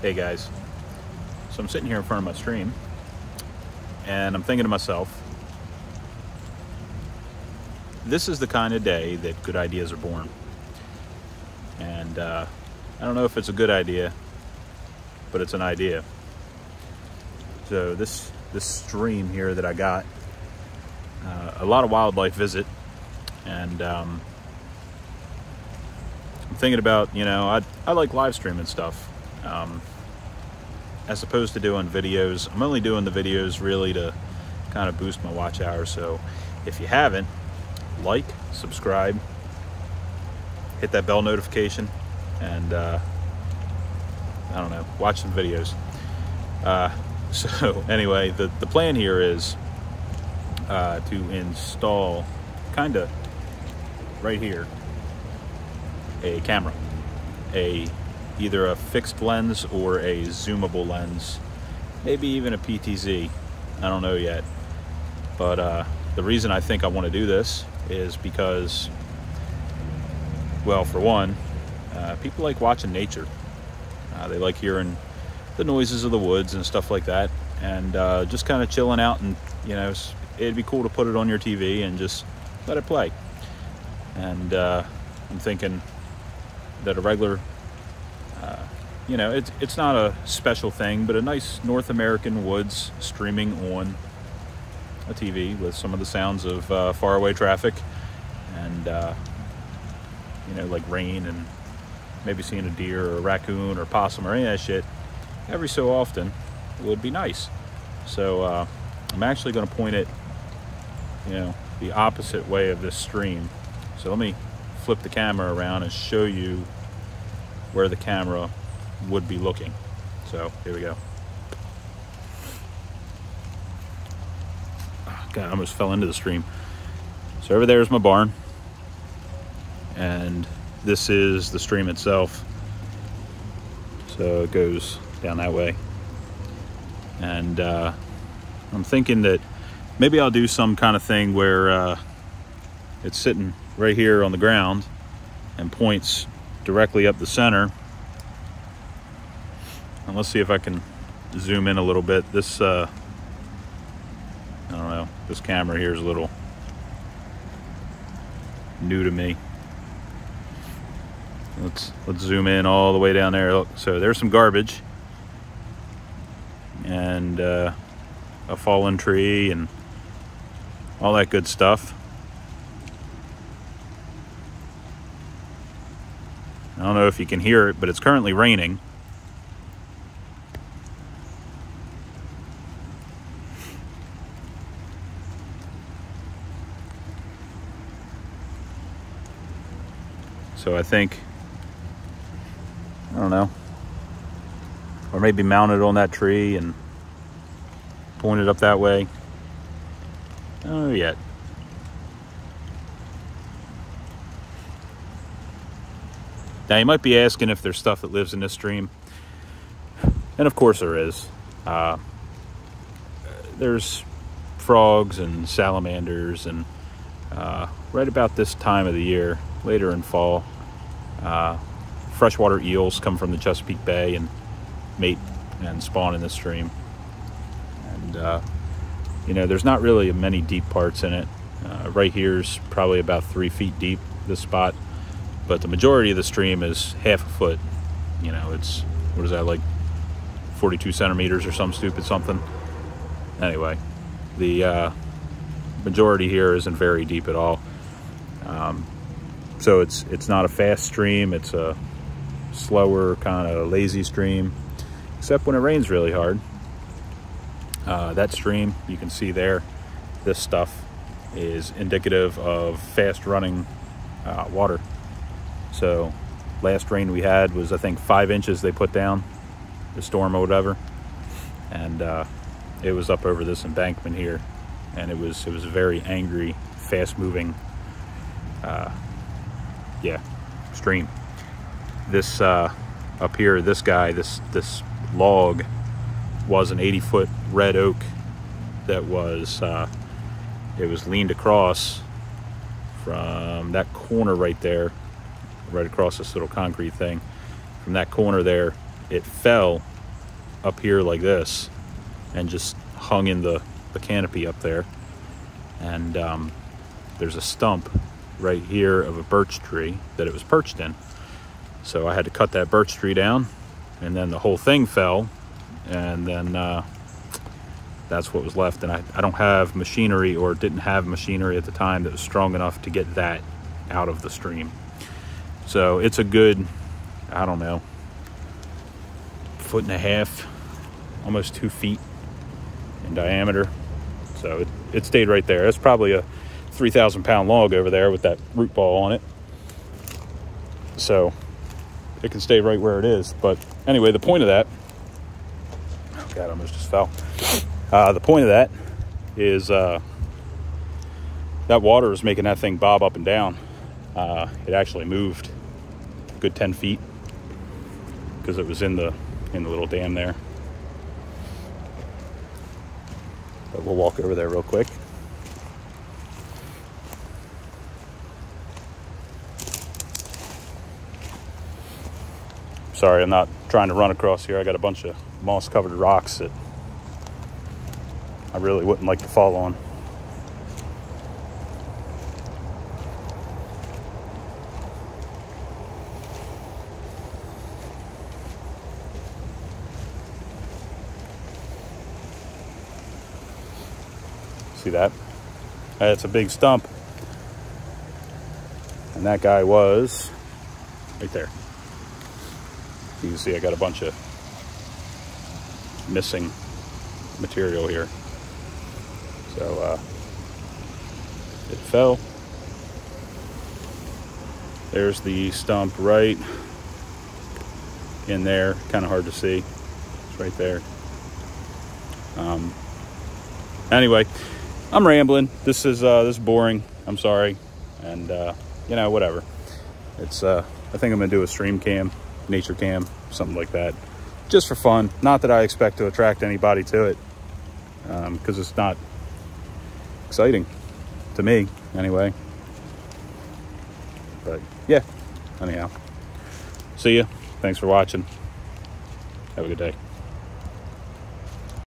Hey guys, so I'm sitting here in front of my stream and I'm thinking to myself, this is the kind of day that good ideas are born. And uh, I don't know if it's a good idea, but it's an idea. So this this stream here that I got, uh, a lot of wildlife visit, and um, I'm thinking about, you know, I, I like live streaming stuff. Um, as opposed to doing videos, I'm only doing the videos really to kind of boost my watch hours. So if you haven't, like, subscribe, hit that bell notification, and uh, I don't know, watch some videos. Uh, so anyway, the, the plan here is uh, to install kind of right here a camera, a either a fixed lens or a zoomable lens, maybe even a PTZ. I don't know yet. But uh, the reason I think I want to do this is because, well, for one, uh, people like watching nature. Uh, they like hearing the noises of the woods and stuff like that, and uh, just kind of chilling out. And you know, it'd be cool to put it on your TV and just let it play. And uh, I'm thinking that a regular you know, it's it's not a special thing, but a nice North American woods streaming on a TV with some of the sounds of uh, faraway traffic and uh, you know, like rain and maybe seeing a deer or a raccoon or possum or any of that shit every so often would be nice. So uh, I'm actually going to point it, you know, the opposite way of this stream. So let me flip the camera around and show you where the camera would be looking. So here we go. Oh, God, I almost fell into the stream. So over there is my barn. And this is the stream itself. So it goes down that way. And uh, I'm thinking that maybe I'll do some kind of thing where uh, it's sitting right here on the ground and points directly up the center. And let's see if I can zoom in a little bit. This, uh, I don't know, this camera here is a little new to me. Let's let's zoom in all the way down there. Look, so there's some garbage and uh, a fallen tree and all that good stuff. I don't know if you can hear it, but it's currently raining. So I think, I don't know, or maybe mount it on that tree and point it up that way. Oh, yet. Now you might be asking if there's stuff that lives in this stream. And of course there is. Uh, there's frogs and salamanders and uh, right about this time of the year, later in fall, uh, freshwater eels come from the Chesapeake Bay and mate and spawn in the stream. And, uh, you know, there's not really many deep parts in it. Uh, right here's probably about three feet deep, this spot but the majority of the stream is half a foot. You know, it's, what is that, like 42 centimeters or some stupid something? Anyway, the uh, majority here isn't very deep at all. Um, so it's, it's not a fast stream, it's a slower, kind of lazy stream, except when it rains really hard. Uh, that stream, you can see there, this stuff is indicative of fast running uh, water. So last rain we had was I think five inches they put down, the storm or whatever, and uh, it was up over this embankment here, and it was it was a very angry, fast moving, uh, yeah, stream. This uh, up here, this guy, this this log was an 80 foot red oak that was uh, it was leaned across from that corner right there right across this little concrete thing. From that corner there it fell up here like this and just hung in the, the canopy up there. And um, there's a stump right here of a birch tree that it was perched in. So I had to cut that birch tree down and then the whole thing fell and then uh, that's what was left. And I, I don't have machinery or didn't have machinery at the time that was strong enough to get that out of the stream. So it's a good, I don't know, foot and a half, almost two feet in diameter. So it, it stayed right there. It's probably a 3,000 pound log over there with that root ball on it. So it can stay right where it is. But anyway, the point of that, oh God, I almost just fell. Uh, the point of that is uh, that water is making that thing bob up and down. Uh, it actually moved good 10 feet because it was in the in the little dam there. But we'll walk over there real quick. Sorry, I'm not trying to run across here. I got a bunch of moss covered rocks that I really wouldn't like to fall on. See that? That's a big stump. And that guy was right there. You can see I got a bunch of missing material here. So uh, it fell. There's the stump right in there. Kind of hard to see. It's right there. Um, anyway, I'm rambling. This is uh, this is boring. I'm sorry, and uh, you know whatever. It's uh, I think I'm gonna do a stream cam, nature cam, something like that, just for fun. Not that I expect to attract anybody to it, because um, it's not exciting to me anyway. But yeah, anyhow. See ya. Thanks for watching. Have a good day.